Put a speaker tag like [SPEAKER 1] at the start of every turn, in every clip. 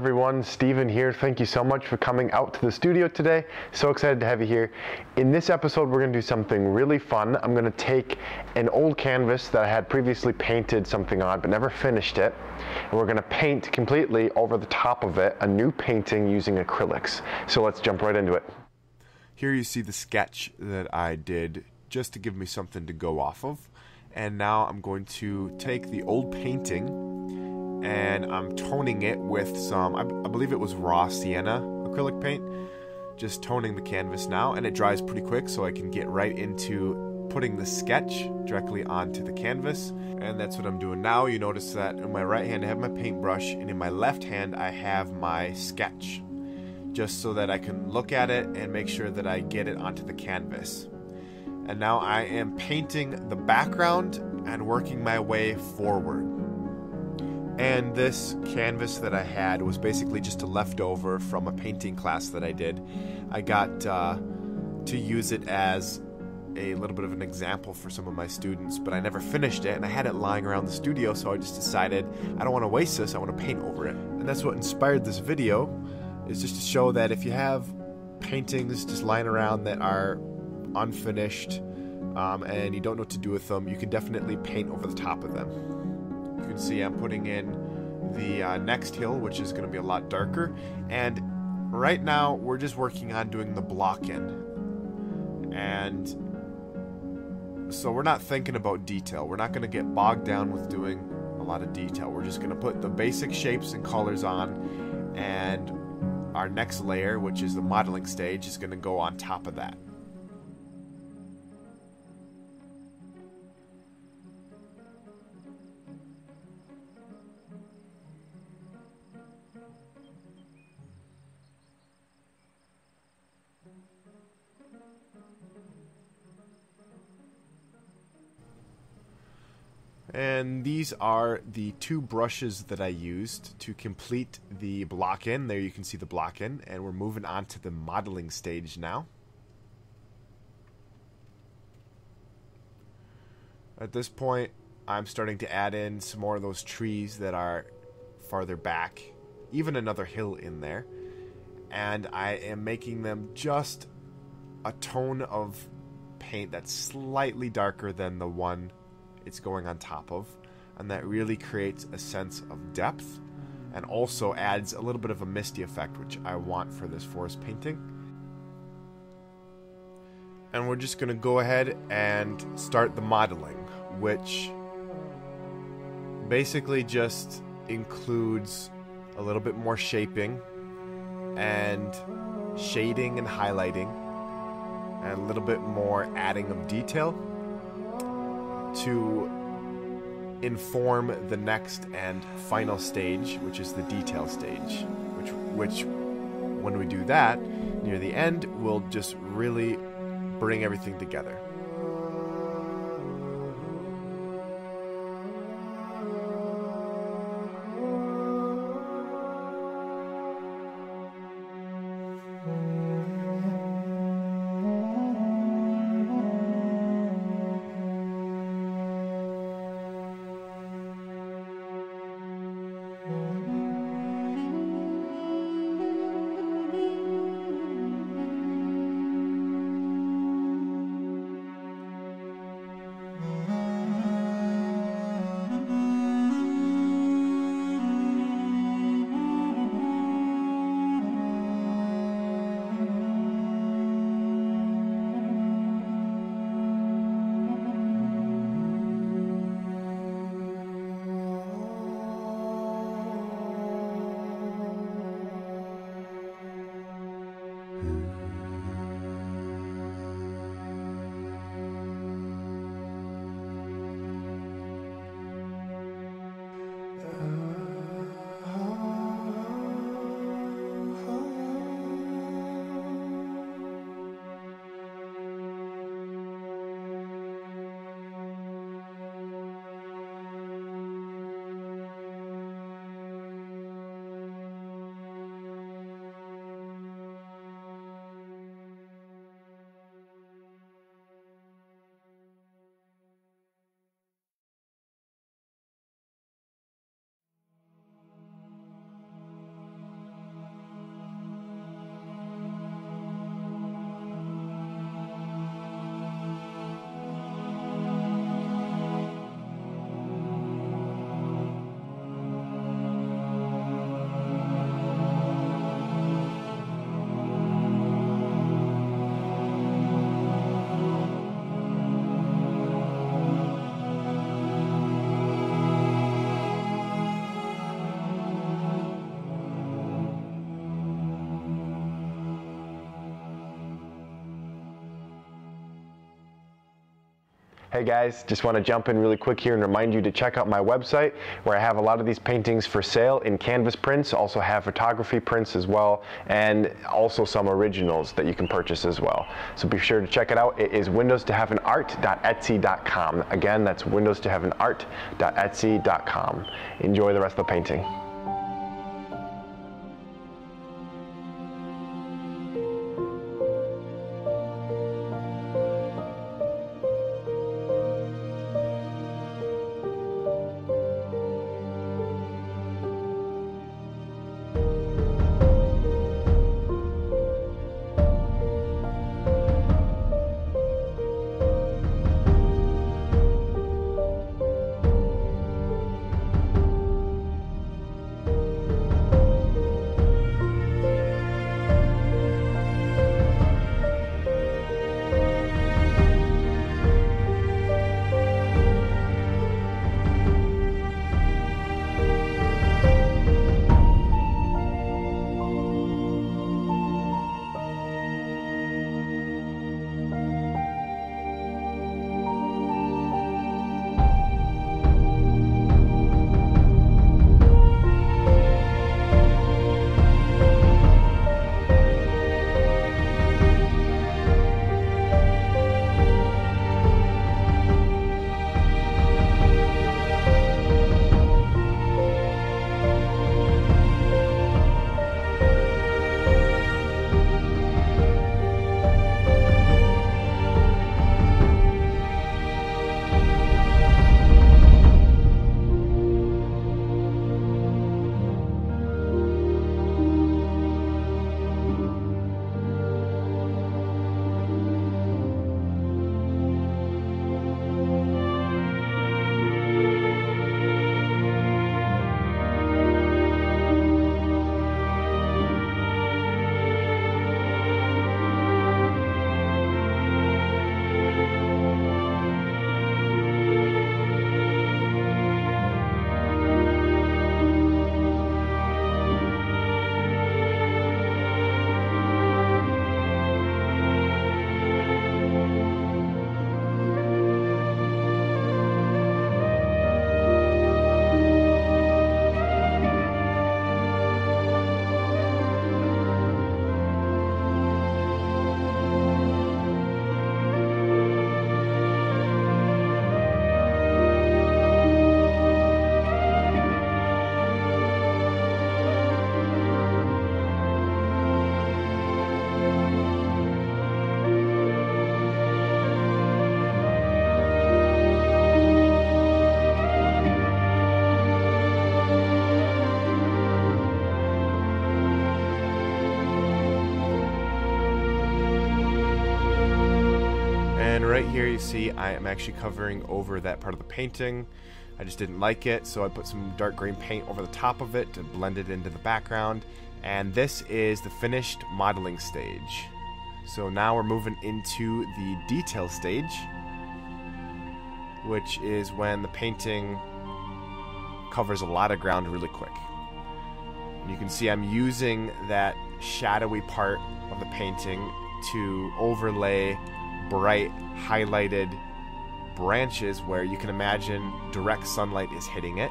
[SPEAKER 1] Everyone, Steven here. Thank you so much for coming out to the studio today. So excited to have you here. In this episode, we're gonna do something really fun. I'm gonna take an old canvas that I had previously painted something on, but never finished it. And we're gonna paint completely over the top of it, a new painting using acrylics. So let's jump right into it.
[SPEAKER 2] Here you see the sketch that I did just to give me something to go off of. And now I'm going to take the old painting and I'm toning it with some, I, I believe it was raw sienna acrylic paint. Just toning the canvas now, and it dries pretty quick, so I can get right into putting the sketch directly onto the canvas. And that's what I'm doing now. You notice that in my right hand I have my paintbrush, and in my left hand I have my sketch, just so that I can look at it and make sure that I get it onto the canvas. And now I am painting the background and working my way forward. And this canvas that I had was basically just a leftover from a painting class that I did. I got uh, to use it as a little bit of an example for some of my students, but I never finished it and I had it lying around the studio, so I just decided I don't want to waste this, I want to paint over it. And that's what inspired this video, is just to show that if you have paintings just lying around that are unfinished um, and you don't know what to do with them, you can definitely paint over the top of them can see I'm putting in the uh, next hill, which is going to be a lot darker. And right now, we're just working on doing the block in. And so we're not thinking about detail. We're not going to get bogged down with doing a lot of detail. We're just going to put the basic shapes and colors on. And our next layer, which is the modeling stage, is going to go on top of that. And these are the two brushes that I used to complete the block in. There you can see the block in. And we're moving on to the modeling stage now. At this point, I'm starting to add in some more of those trees that are farther back. Even another hill in there. And I am making them just a tone of paint that's slightly darker than the one it's going on top of, and that really creates a sense of depth and also adds a little bit of a misty effect, which I want for this forest painting. And we're just going to go ahead and start the modeling, which basically just includes a little bit more shaping and shading and highlighting and a little bit more adding of detail to inform the next and final stage, which is the detail stage, which which when we do that near the end will just really bring everything together.
[SPEAKER 1] Hey guys, just want to jump in really quick here and remind you to check out my website where I have a lot of these paintings for sale in canvas prints, also have photography prints as well, and also some originals that you can purchase as well. So be sure to check it out. It is windowstoheavenart.etsy.com. Again, that's windowstoheavenart.etsy.com. Enjoy the rest of the painting.
[SPEAKER 2] Here you see I am actually covering over that part of the painting. I just didn't like it, so I put some dark green paint over the top of it to blend it into the background. And this is the finished modeling stage. So now we're moving into the detail stage, which is when the painting covers a lot of ground really quick. And you can see I'm using that shadowy part of the painting to overlay bright highlighted branches where you can imagine direct sunlight is hitting it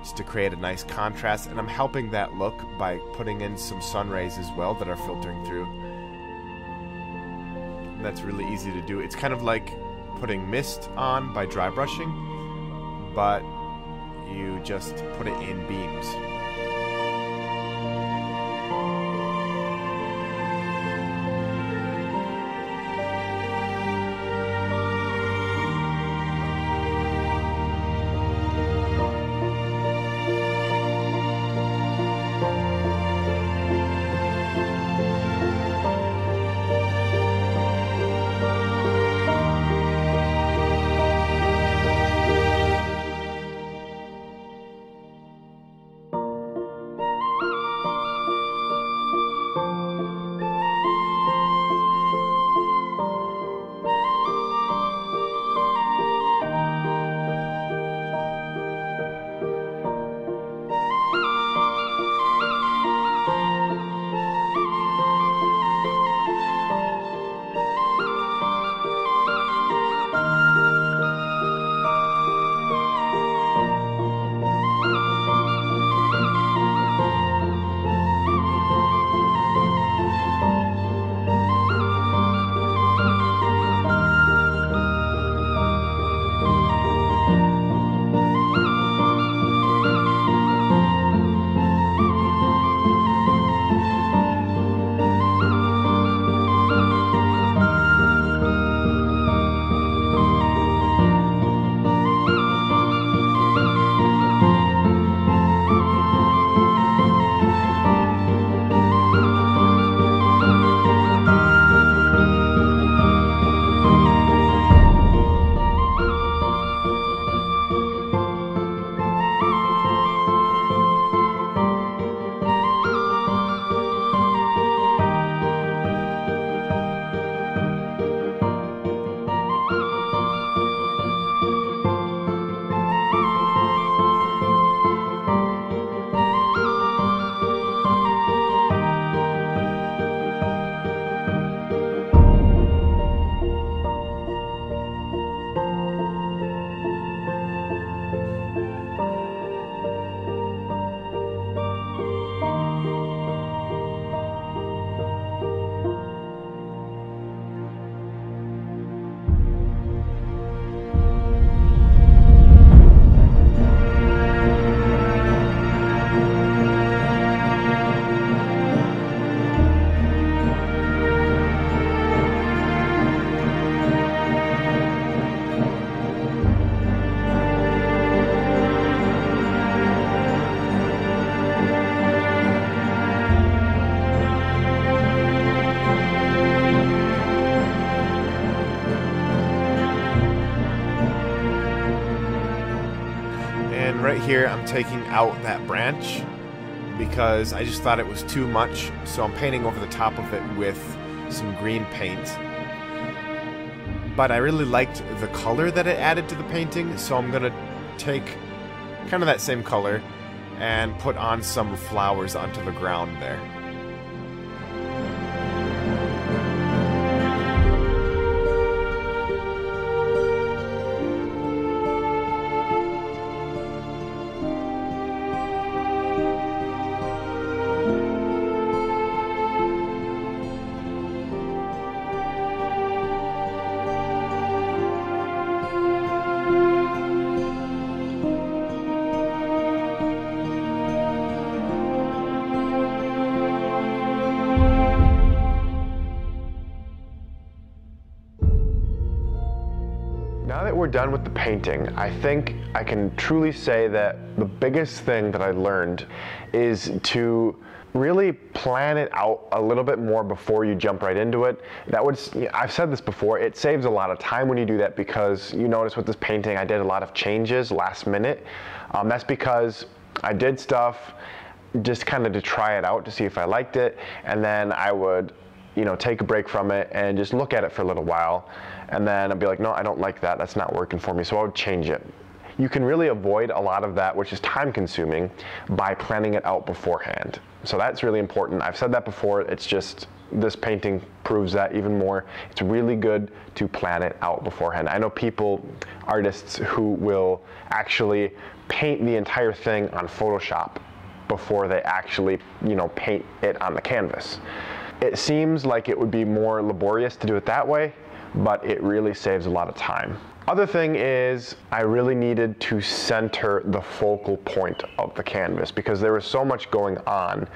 [SPEAKER 2] just to create a nice contrast. And I'm helping that look by putting in some sun rays as well that are filtering through. That's really easy to do. It's kind of like putting mist on by dry brushing but you just put it in beams I'm taking out that branch because I just thought it was too much. So I'm painting over the top of it with some green paint. But I really liked the color that it added to the painting, so I'm going to take kind of that same color and put on some flowers onto the ground there.
[SPEAKER 1] Done with the painting, I think I can truly say that the biggest thing that I learned is to really plan it out a little bit more before you jump right into it. That would, I've said this before, it saves a lot of time when you do that because you notice with this painting I did a lot of changes last minute. Um, that's because I did stuff just kind of to try it out to see if I liked it and then I would you know, take a break from it and just look at it for a little while. And then I'd be like, no, I don't like that. That's not working for me. So I would change it. You can really avoid a lot of that, which is time consuming, by planning it out beforehand. So that's really important. I've said that before. It's just this painting proves that even more. It's really good to plan it out beforehand. I know people, artists, who will actually paint the entire thing on Photoshop before they actually, you know, paint it on the canvas. It seems like it would be more laborious to do it that way, but it really saves a lot of time. Other thing is I really needed to center the focal point of the canvas because there was so much going on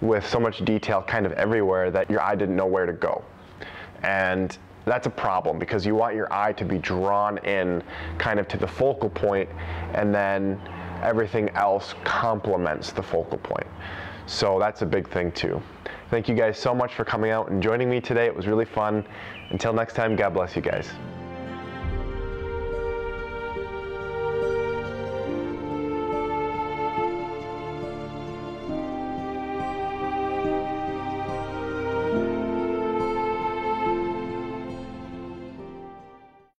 [SPEAKER 1] with so much detail kind of everywhere that your eye didn't know where to go. And that's a problem because you want your eye to be drawn in kind of to the focal point and then everything else complements the focal point. So that's a big thing too. Thank you guys so much for coming out and joining me today. It was really fun. Until next time, God bless you guys.